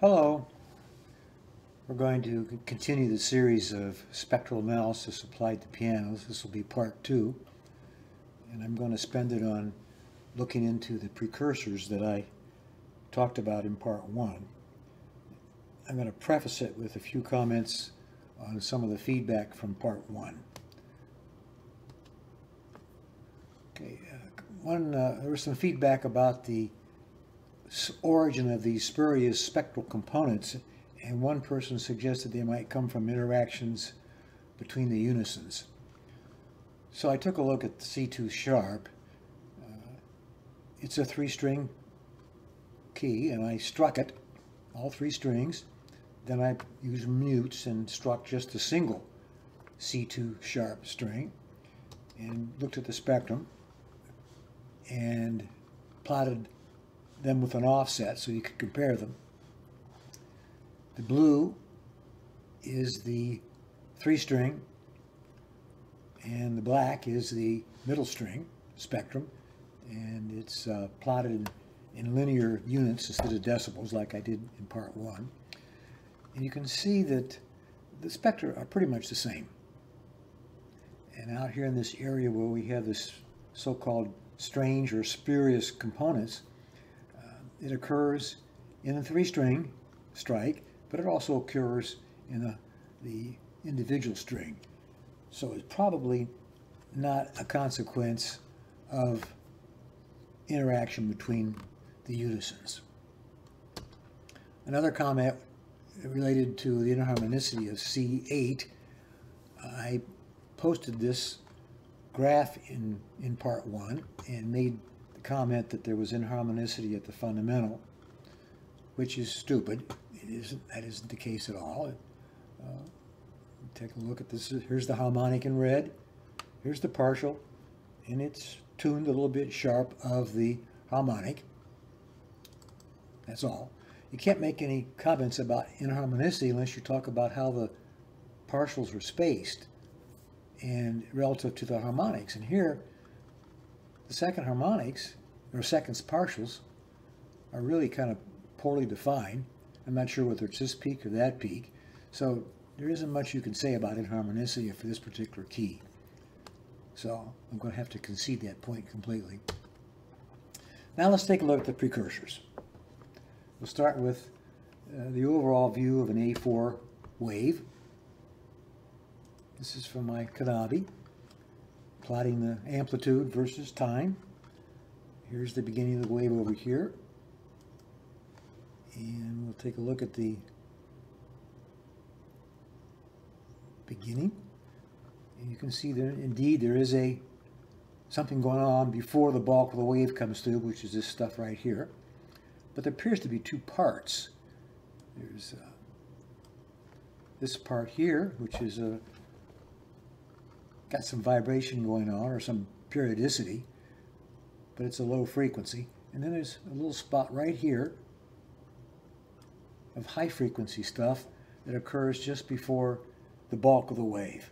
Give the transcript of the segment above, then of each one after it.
Hello. We're going to continue the series of spectral analysis applied to pianos. This will be part two. And I'm going to spend it on looking into the precursors that I talked about in part one. I'm going to preface it with a few comments on some of the feedback from part one. Okay, uh, one, uh, there was some feedback about the origin of these spurious spectral components, and one person suggested they might come from interactions between the unisons. So I took a look at the C2 sharp. Uh, it's a three-string key, and I struck it, all three strings. Then I used mutes and struck just a single C2 sharp string and looked at the spectrum and plotted them with an offset so you could compare them. The blue is the three string and the black is the middle string spectrum and it's uh, plotted in linear units instead of decibels like I did in part one. And you can see that the spectra are pretty much the same. And out here in this area where we have this so-called strange or spurious components, it occurs in the three-string strike, but it also occurs in a, the individual string. So it's probably not a consequence of interaction between the unisons. Another comment related to the inharmonicity of C8, I posted this graph in, in part one and made the comment that there was inharmonicity at the fundamental, which is stupid. It isn't, that isn't the case at all. Uh, take a look at this. Here's the harmonic in red. Here's the partial, and it's tuned a little bit sharp of the harmonic. That's all. You can't make any comments about inharmonicity unless you talk about how the partials are spaced and relative to the harmonics. And here, the second harmonics, or seconds partials, are really kind of poorly defined. I'm not sure whether it's this peak or that peak. So there isn't much you can say about inharmonicity for this particular key. So I'm going to have to concede that point completely. Now let's take a look at the precursors. We'll start with uh, the overall view of an A4 wave. This is from my Knabe plotting the amplitude versus time. Here's the beginning of the wave over here. And we'll take a look at the beginning. And you can see that indeed there is a something going on before the bulk of the wave comes through, which is this stuff right here. But there appears to be two parts. There's uh, this part here, which is a got some vibration going on or some periodicity, but it's a low frequency. And then there's a little spot right here of high frequency stuff that occurs just before the bulk of the wave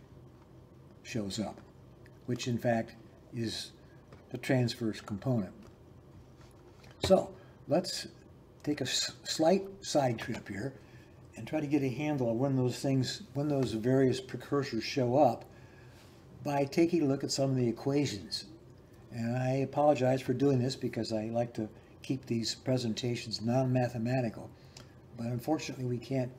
shows up, which in fact is the transverse component. So let's take a slight side trip here and try to get a handle on when those things, when those various precursors show up by taking a look at some of the equations. And I apologize for doing this because I like to keep these presentations non-mathematical, but unfortunately we can't,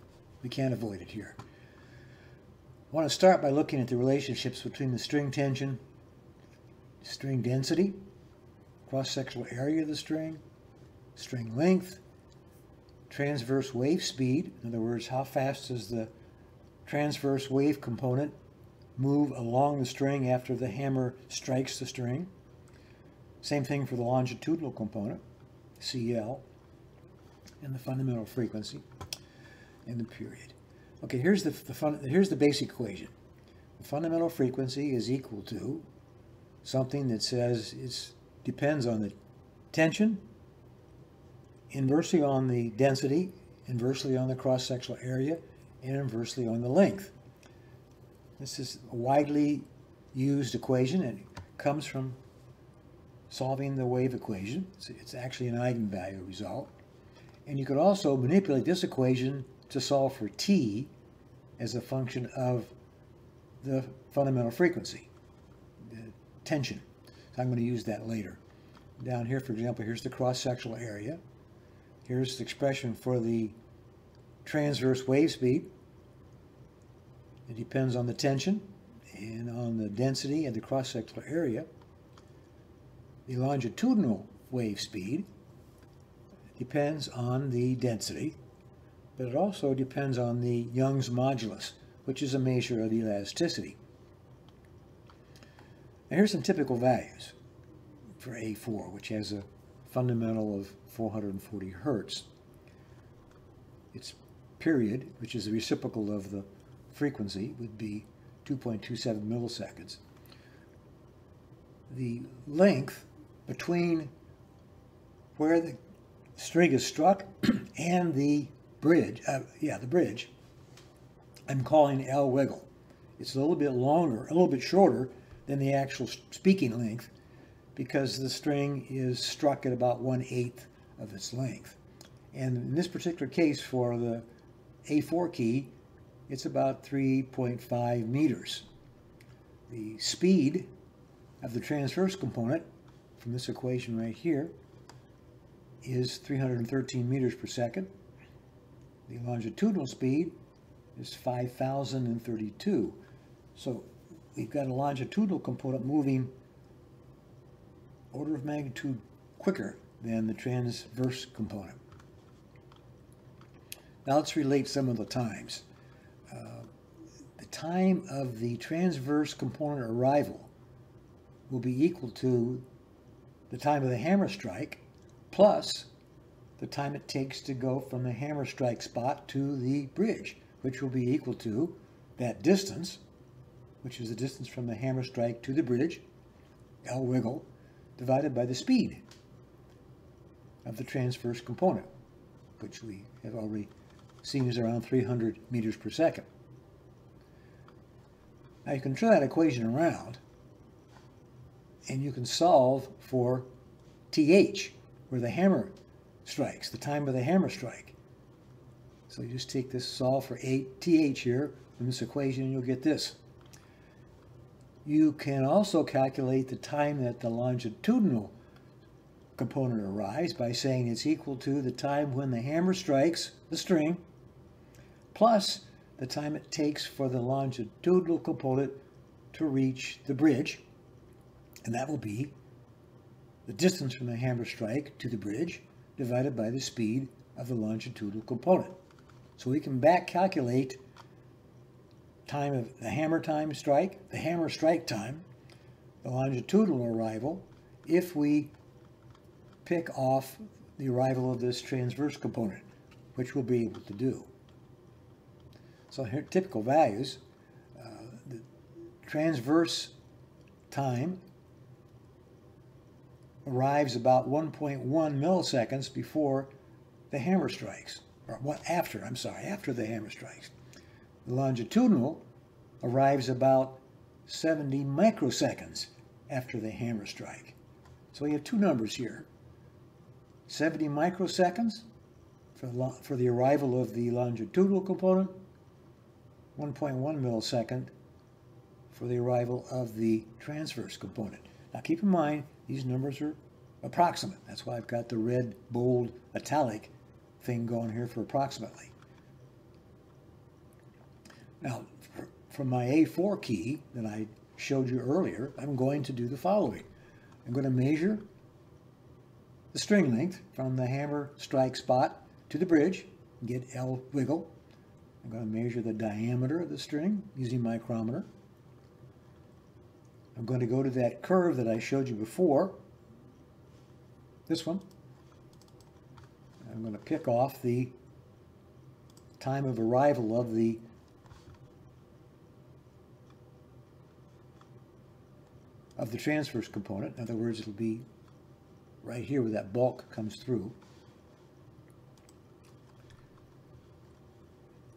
we can't avoid it here. I want to start by looking at the relationships between the string tension, string density, cross-sectional area of the string, string length, transverse wave speed, in other words, how fast does the transverse wave component move along the string after the hammer strikes the string. Same thing for the longitudinal component, CL, and the fundamental frequency and the period. Okay, here's the, the fun, here's the basic equation. The fundamental frequency is equal to something that says it depends on the tension, inversely on the density, inversely on the cross-sectional area, and inversely on the length. This is a widely used equation and it comes from solving the wave equation. It's, it's actually an eigenvalue result. And you could also manipulate this equation to solve for t as a function of the fundamental frequency, the tension. So I'm going to use that later. Down here, for example, here's the cross-sectional area. Here's the expression for the transverse wave speed. Depends on the tension and on the density of the cross-sectional area. The longitudinal wave speed depends on the density, but it also depends on the Young's modulus, which is a measure of elasticity. Now here's some typical values for A4, which has a fundamental of 440 hertz. Its period, which is the reciprocal of the frequency, would be 2.27 milliseconds. The length between where the string is struck and the bridge, uh, yeah, the bridge, I'm calling L wiggle. It's a little bit longer, a little bit shorter than the actual speaking length because the string is struck at about one-eighth of its length. And in this particular case for the A4 key, it's about 3.5 meters. The speed of the transverse component from this equation right here is 313 meters per second. The longitudinal speed is 5,032. So we've got a longitudinal component moving order of magnitude quicker than the transverse component. Now let's relate some of the times. Time of the transverse component arrival will be equal to the time of the hammer strike plus the time it takes to go from the hammer strike spot to the bridge, which will be equal to that distance, which is the distance from the hammer strike to the bridge, L wiggle, divided by the speed of the transverse component, which we have already seen is around 300 meters per second. Now you can turn that equation around and you can solve for TH, where the hammer strikes, the time of the hammer strike. So you just take this, solve for 8 TH here from this equation, and you'll get this. You can also calculate the time that the longitudinal component arrives by saying it's equal to the time when the hammer strikes the string plus the time it takes for the longitudinal component to reach the bridge. And that will be the distance from the hammer strike to the bridge divided by the speed of the longitudinal component. So we can back calculate time of the hammer time strike, the hammer strike time, the longitudinal arrival, if we pick off the arrival of this transverse component, which we'll be able to do. So here typical values, uh, the transverse time arrives about 1.1 milliseconds before the hammer strikes, or what after, I'm sorry, after the hammer strikes. The longitudinal arrives about 70 microseconds after the hammer strike. So we have two numbers here. 70 microseconds for for the arrival of the longitudinal component, 1.1 millisecond for the arrival of the transverse component. Now keep in mind, these numbers are approximate. That's why I've got the red, bold, italic thing going here for approximately. Now, from my A4 key that I showed you earlier, I'm going to do the following. I'm going to measure the string length from the hammer strike spot to the bridge, get L wiggle. I'm going to measure the diameter of the string using micrometer. I'm going to go to that curve that I showed you before, this one. I'm going to pick off the time of arrival of the of the transverse component. In other words, it'll be right here where that bulk comes through.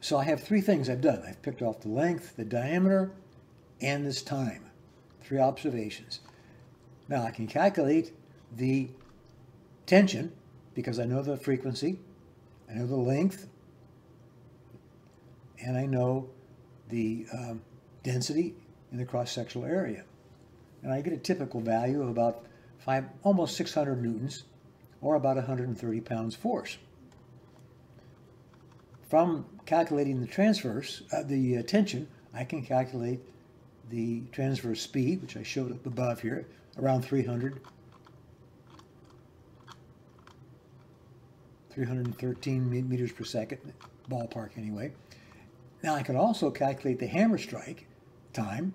So I have three things I've done. I've picked off the length, the diameter, and this time. Three observations. Now I can calculate the tension because I know the frequency I know the length, and I know the um, density in the cross-sectional area. And I get a typical value of about five, almost 600 newtons, or about 130 pounds force. From calculating the transverse, uh, the uh, tension, I can calculate the transverse speed, which I showed up above here, around 300 313 meters per second, ballpark anyway. Now I can also calculate the hammer strike time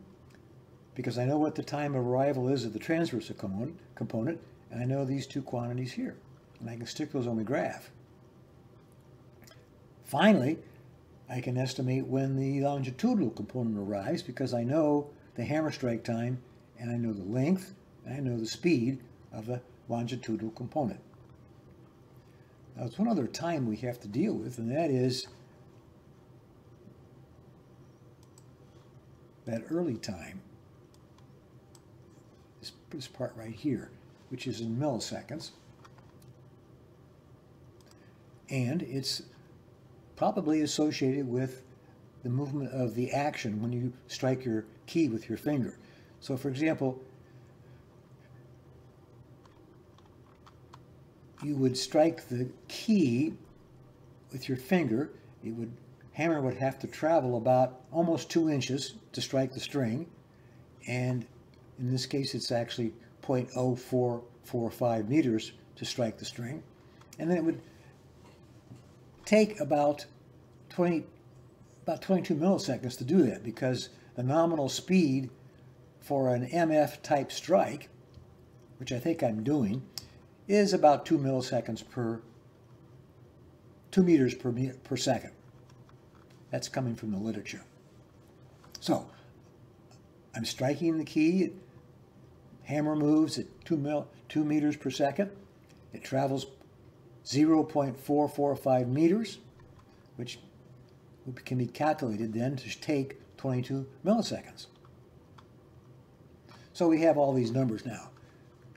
because I know what the time of arrival is of the transverse component, and I know these two quantities here. And I can stick those on the graph. Finally, I can estimate when the longitudinal component arrives because I know the hammer strike time and I know the length and I know the speed of the longitudinal component. Now, there's one other time we have to deal with, and that is that early time, this, this part right here, which is in milliseconds. And it's probably associated with the movement of the action when you strike your key with your finger. So for example, you would strike the key with your finger. It would hammer would have to travel about almost two inches to strike the string, and in this case it's actually 0.0445 meters to strike the string, and then it would take about 20 about 22 milliseconds to do that because the nominal speed for an MF type strike, which I think I'm doing, is about 2 milliseconds per 2 meters per, per second. That's coming from the literature. So I'm striking the key. Hammer moves at 2, mil, 2 meters per second. It travels 0.445 meters, which can be calculated then to take 22 milliseconds. So we have all these numbers now.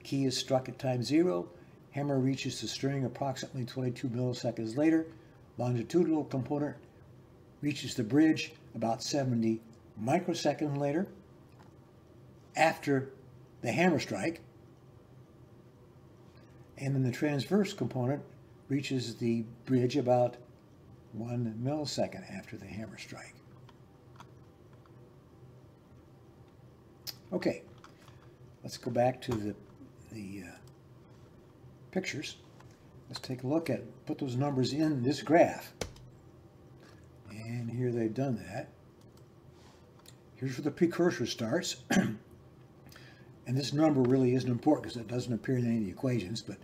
Key is struck at time zero. Hammer reaches the string approximately 22 milliseconds later. Longitudinal component reaches the bridge about 70 microseconds later after the hammer strike. And then the transverse component reaches the bridge about one millisecond after the hammer strike. Okay, let's go back to the, the uh, pictures. Let's take a look at, put those numbers in this graph. And here they've done that. Here's where the precursor starts. and this number really isn't important because it doesn't appear in any of the equations, but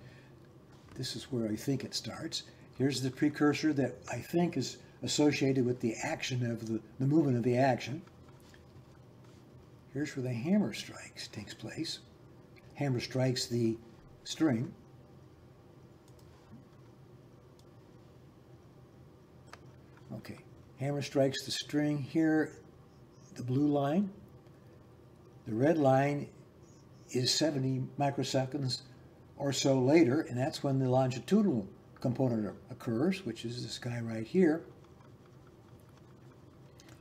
this is where I think it starts. Here's the precursor that I think is associated with the action of the, the movement of the action. Here's where the hammer strikes takes place. Hammer strikes the string. Okay, hammer strikes the string here, the blue line. The red line is 70 microseconds or so later, and that's when the longitudinal component occurs, which is this guy right here.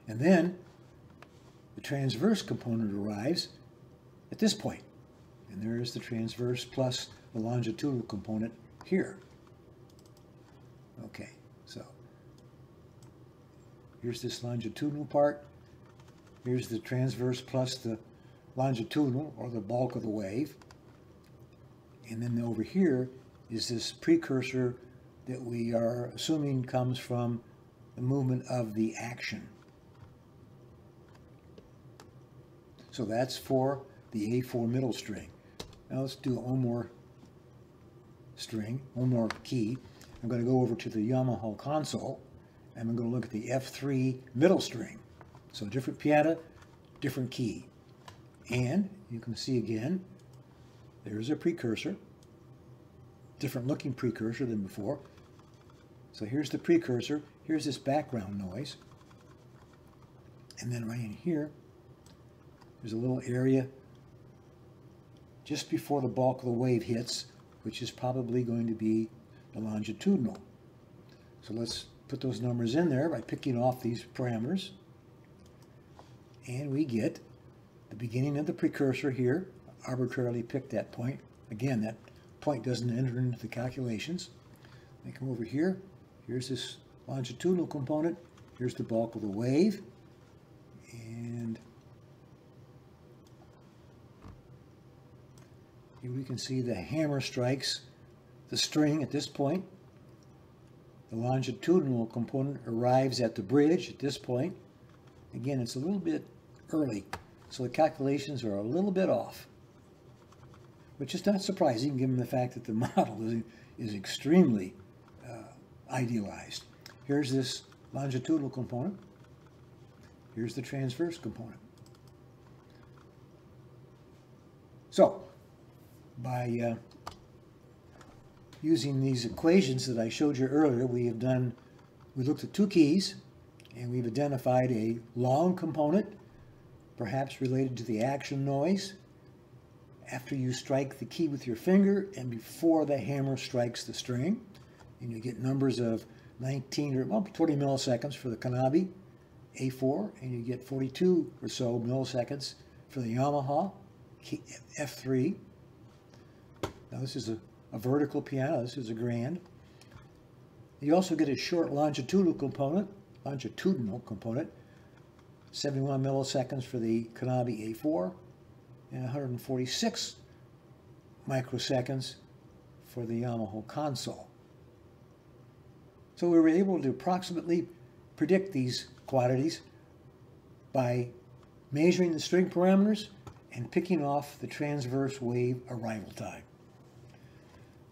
And then the transverse component arrives at this point. And there is the transverse plus the longitudinal component here. Okay, so here's this longitudinal part. Here's the transverse plus the longitudinal, or the bulk of the wave. And then over here is this precursor that we are assuming comes from the movement of the action. So that's for the A4 middle string. Now let's do one more string, one more key. I'm going to go over to the Yamaha console and I'm going to look at the F3 middle string. So different piano, different key. And you can see again, there's a precursor, different looking precursor than before. So here's the precursor. Here's this background noise. And then right in here, there's a little area just before the bulk of the wave hits, which is probably going to be the longitudinal. So let's put those numbers in there by picking off these parameters. And we get the beginning of the precursor here, arbitrarily picked that point. Again, that point doesn't enter into the calculations. I come over here, here's this longitudinal component, here's the bulk of the wave, and here we can see the hammer strikes the string at this point. The longitudinal component arrives at the bridge at this point. Again, it's a little bit early, so the calculations are a little bit off, which is not surprising given the fact that the model is, is extremely uh, idealized. Here's this longitudinal component. Here's the transverse component. So, by uh, using these equations that I showed you earlier, we have done, we looked at two keys, and we've identified a long component, perhaps related to the action noise, after you strike the key with your finger and before the hammer strikes the string. And you get numbers of 19 or well, 20 milliseconds for the Knabe A4, and you get 42 or so milliseconds for the Yamaha F3. Now this is a, a vertical piano, this is a grand. You also get a short longitudinal component, longitudinal component, 71 milliseconds for the Knabe A4, and 146 microseconds for the Yamaha console. So we were able to approximately predict these quantities by measuring the string parameters and picking off the transverse wave arrival time.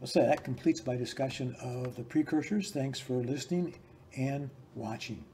So that completes my discussion of the precursors. Thanks for listening and watching.